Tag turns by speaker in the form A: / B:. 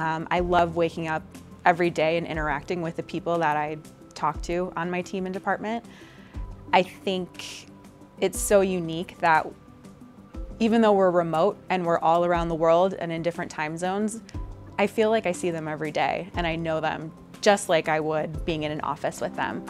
A: Um, I love waking up every day and interacting with the people that I talk to on my team and department. I think it's so unique that even though we're remote and we're all around the world and in different time zones, I feel like I see them every day and I know them just like I would being in an office with them.